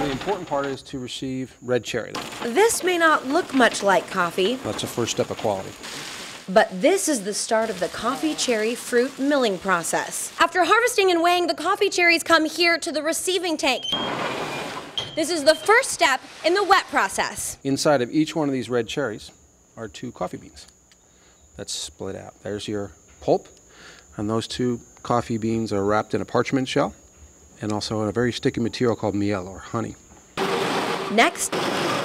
The important part is to receive red cherry. This may not look much like coffee, That's the first step of quality. but this is the start of the coffee cherry fruit milling process. After harvesting and weighing, the coffee cherries come here to the receiving tank. This is the first step in the wet process. Inside of each one of these red cherries are two coffee beans. That's split out. There's your pulp, and those two coffee beans are wrapped in a parchment shell and also in a very sticky material called miel or honey. Next,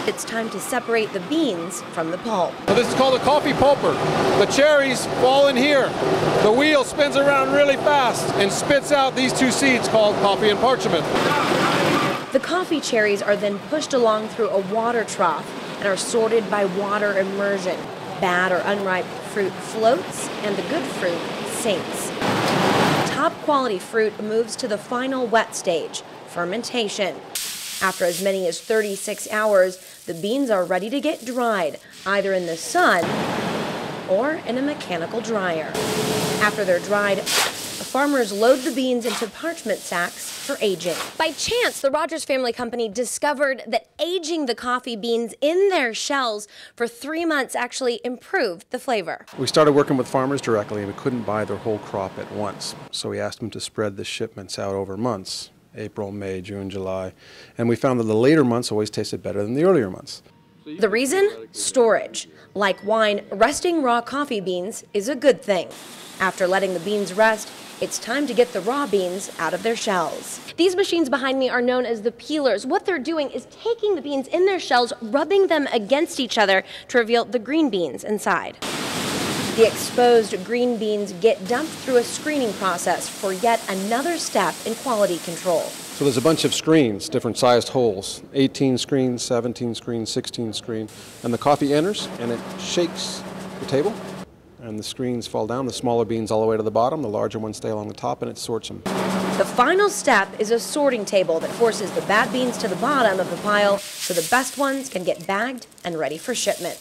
it's time to separate the beans from the pulp. So this is called a coffee pulper. The cherries fall in here. The wheel spins around really fast and spits out these two seeds called coffee and parchment. The coffee cherries are then pushed along through a water trough and are sorted by water immersion. Bad or unripe fruit floats, and the good fruit sinks. Top quality fruit moves to the final wet stage, fermentation. After as many as 36 hours, the beans are ready to get dried, either in the sun or in a mechanical dryer. After they're dried, farmers load the beans into parchment sacks for aging. By chance, the Rogers family company discovered that aging the coffee beans in their shells for three months actually improved the flavor. We started working with farmers directly, and we couldn't buy their whole crop at once. So we asked them to spread the shipments out over months April, May, June, July. And we found that the later months always tasted better than the earlier months. The reason? Storage. Like wine, resting raw coffee beans is a good thing. After letting the beans rest, it's time to get the raw beans out of their shells. These machines behind me are known as the peelers. What they're doing is taking the beans in their shells, rubbing them against each other to reveal the green beans inside. The exposed green beans get dumped through a screening process for yet another step in quality control. So there's a bunch of screens, different sized holes 18 screens, 17 screens, 16 screen. And the coffee enters and it shakes the table. And the screens fall down, the smaller beans all the way to the bottom, the larger ones stay along the top, and it sorts them. The final step is a sorting table that forces the bad beans to the bottom of the pile so the best ones can get bagged and ready for shipment.